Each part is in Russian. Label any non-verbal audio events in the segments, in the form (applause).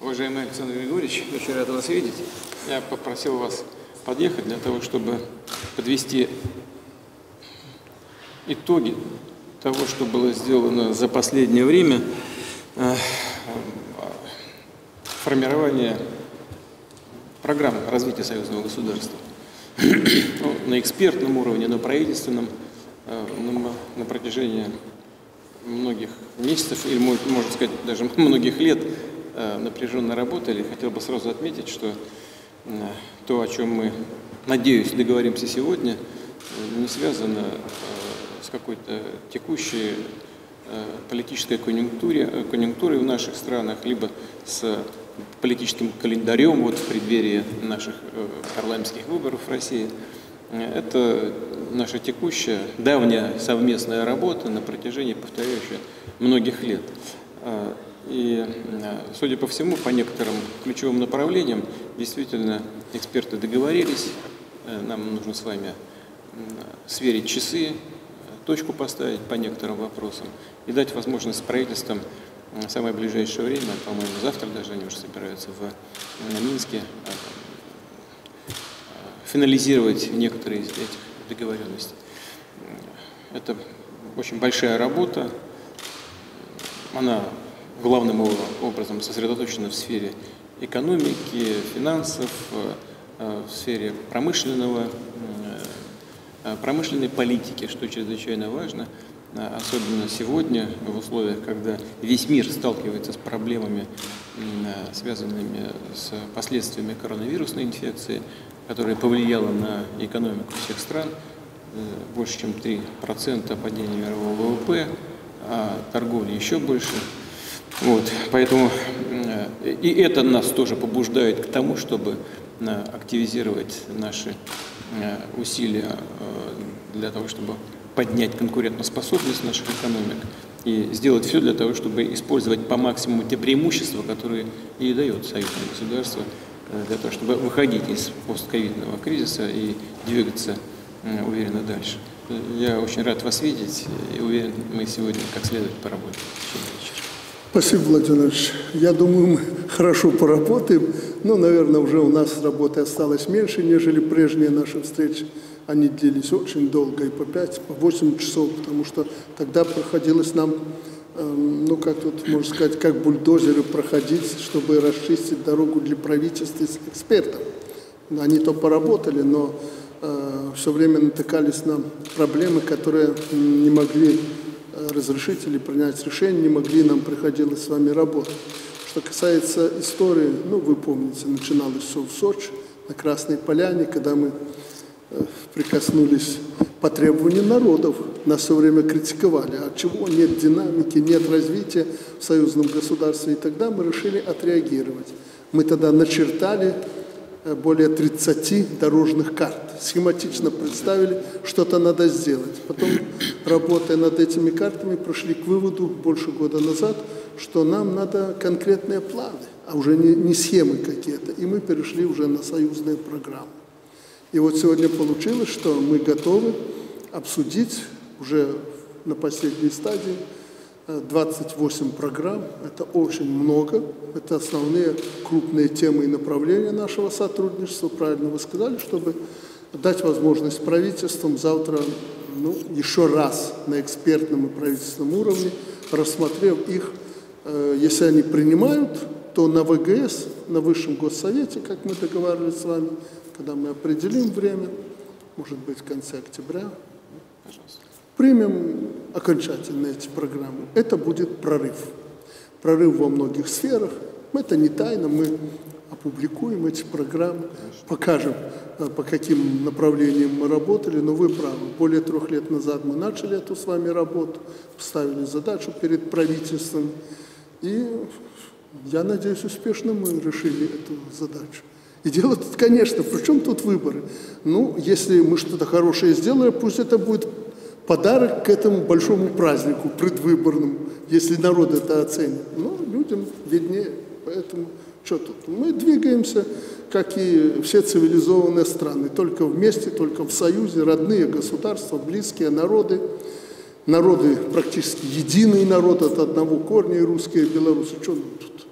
Уважаемый Александр Григорьевич, очень рад вас видеть. Я попросил вас подъехать для того, чтобы подвести итоги того, что было сделано за последнее время э, формирование программы развития союзного государства (clears throat) ну, на экспертном уровне, на правительственном, э, на протяжении многих месяцев или, можно сказать, даже (laughs) многих лет э, напряженно работали. Хотел бы сразу отметить, что то, о чем мы, надеюсь, договоримся сегодня, не связано с какой-то текущей э, политической конъюнктуре, э, конъюнктурой в наших странах, либо с политическим календарем вот в преддверии наших э, парламентских выборов в России. Это наша текущая, давняя совместная работа на протяжении, повторяющая, многих лет. И, судя по всему, по некоторым ключевым направлениям, действительно, эксперты договорились, нам нужно с вами сверить часы, точку поставить по некоторым вопросам и дать возможность правительствам в самое ближайшее время, по-моему, завтра даже они уже собираются в на Минске, а, а, финализировать некоторые из этих договоренностей. Это очень большая работа, она главным образом сосредоточена в сфере экономики, финансов, э, в сфере промышленного Э, промышленной политики, что чрезвычайно важно, э, особенно сегодня, в условиях, когда весь мир сталкивается с проблемами, э, связанными с последствиями коронавирусной инфекции, которая повлияла на экономику всех стран, больше чем 3% падения мирового ВВП, а торговли еще больше. Вот, поэтому и это нас тоже побуждает к тому, чтобы активизировать наши Э, усилия э, для того, чтобы поднять конкурентоспособность наших экономик и сделать все для того, чтобы использовать по максимуму те преимущества, которые и дает союзное государство, э, для того, чтобы выходить из постковидного кризиса и двигаться уверенно дальше. Я очень рад вас видеть и уверен, мы сегодня как следует поработаем. Спасибо, Владимир. Я думаю, мы хорошо поработаем. Но, наверное, уже у нас работы осталось меньше, нежели прежние наши встречи. Они длились очень долго, и по 5, по 8 часов, потому что тогда проходилось нам, ну, как тут можно сказать, как бульдозеры проходить, чтобы расчистить дорогу для правительства и экспертов. Они то поработали, но э, все время натыкались на проблемы, которые не могли разрешить или принять решение, не могли, нам приходилось с вами работать. Что касается истории, ну, вы помните, начиналось все в Сочи, на Красной Поляне, когда мы э, прикоснулись по требованию народов, нас все время критиковали, а чего нет динамики, нет развития в союзном государстве, и тогда мы решили отреагировать. Мы тогда начертали Э, более 30 дорожных карт. Схематично представили, что-то надо сделать. Потом, работая над этими картами, пришли к выводу больше года назад, что нам надо конкретные планы, а уже не, не схемы какие-то. И мы перешли уже на союзные программы. И вот сегодня получилось, что мы готовы обсудить уже на последней стадии. 28 программ, это очень много, это основные крупные темы и направления нашего сотрудничества, правильно вы сказали, чтобы дать возможность правительствам завтра ну, еще раз на экспертном и правительственном уровне, рассмотрев их, э, если они принимают, то на ВГС, на Высшем Госсовете, как мы договаривались с вами, когда мы определим время, может быть, в конце октября, пожалуйста примем окончательно эти программы, это будет прорыв. Прорыв во многих сферах. Это не тайна, мы опубликуем эти программы, покажем, э, по каким направлениям мы работали, но вы правы. Более трех лет назад мы начали эту с вами работу, поставили задачу перед правительством, и я надеюсь, успешно мы решили эту задачу. И дело тут, конечно, при чем тут выборы? Ну, если мы что-то хорошее сделаем, пусть это будет подарок к этому большому празднику предвыборному, если народ это оценит. Но людям виднее. Поэтому Что тут? Мы двигаемся, как и все цивилизованные страны, только вместе, только в союзе, родные государства, близкие народы, народы практически единый народ от одного корня, русские, и белорусы. Что тут?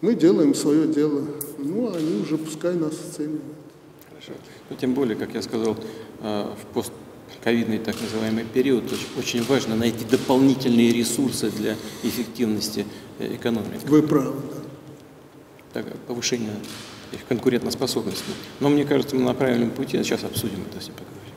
Мы делаем свое дело, ну, а они уже пускай нас оценивают. Хорошо. Ну, тем более, как я сказал, э, в постковидный так называемый период очень- важно найти дополнительные ресурсы для эффективности э, экономики, Вы правы, так, повышения их конкурентоспособности. Но мне кажется, мы на правильном пути, сейчас обсудим это, если поговорим.